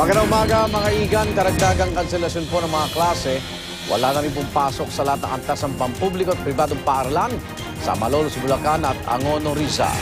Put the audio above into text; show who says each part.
Speaker 1: Magandang umaga mga igan, karagdagang kanselasyon po ng mga klase. Wala na rin pong pasok sa lahat ng antas ng pampubliko at pribadong paaralan sa Malolos, Bulacan at Angono, Rizal.